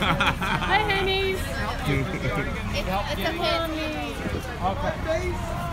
Hi, honeys. It's, it's okay. Okay.